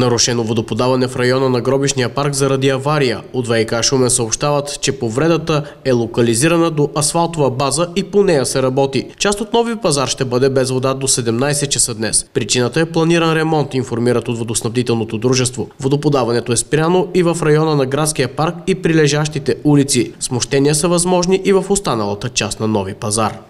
Нарушено водоподаване в района на гробишния парк заради авария. От ВИК Шумен съобщават, че повредата е локализирана до асфалтова база и по нея се работи. Част от нови пазар ще бъде без вода до 17 часа днес. Причината е планиран ремонт, информират от водоснабдителното дружество. Водоподаването е спряно и в района на градския парк и прилежащите улици. Смущения са възможни и в останалата част на нови пазар.